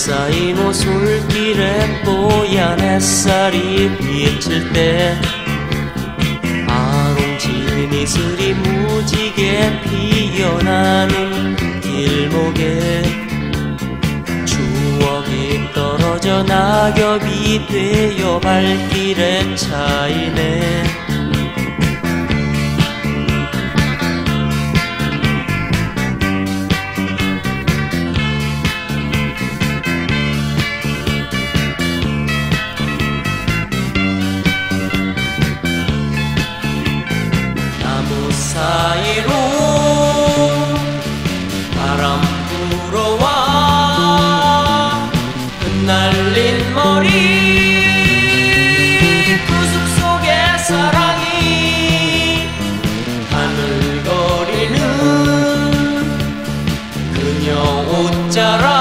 쌓인 오솔길에 뽀얀 햇살이 비칠 때 아롱진 이슬이 무지개 피어나는 길목에 추억이 떨어져 낙엽이 되어 발길에 차이네 자락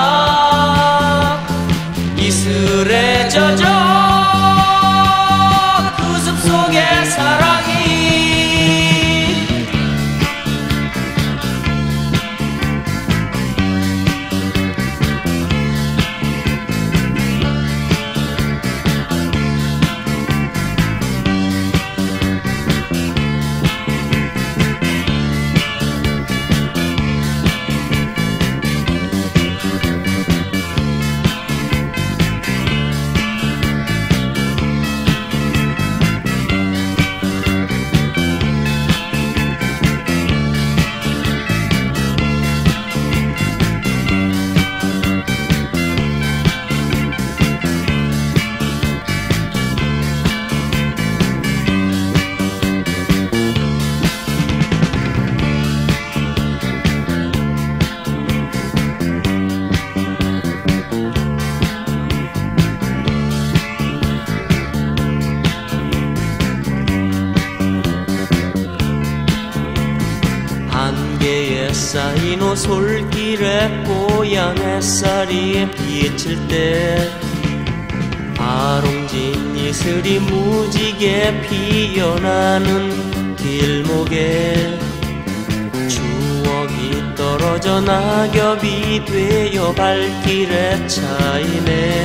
쌓인 오솔길에 뽀얀 햇살이 비칠 때 아롱진 이슬이 무지개 피어나는 길목에 추억이 떨어져 낙엽이 되어 발길에 차이네